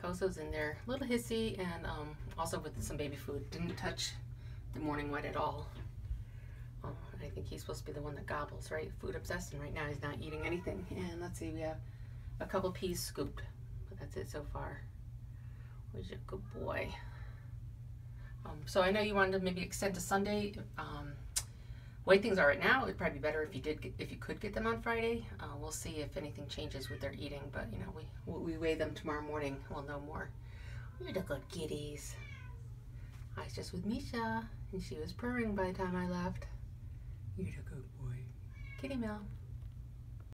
Coco's in there, a little hissy, and um, also with some baby food. Didn't touch the morning white at all. Um, I think he's supposed to be the one that gobbles, right? Food obsessed, and right now he's not eating anything. And let's see, we have a couple pees scooped, but that's it so far. Where's your good boy? Um, so I know you wanted to maybe extend to Sunday. Um, way things are right now, it'd probably be better if you did, get, if you could get them on Friday. Uh, we'll see if anything changes with their eating, but you know, we we weigh them tomorrow morning. We'll know more. You're the good kitties. I was just with Misha, and she was purring by the time I left. You're the good boy. Kitty meow.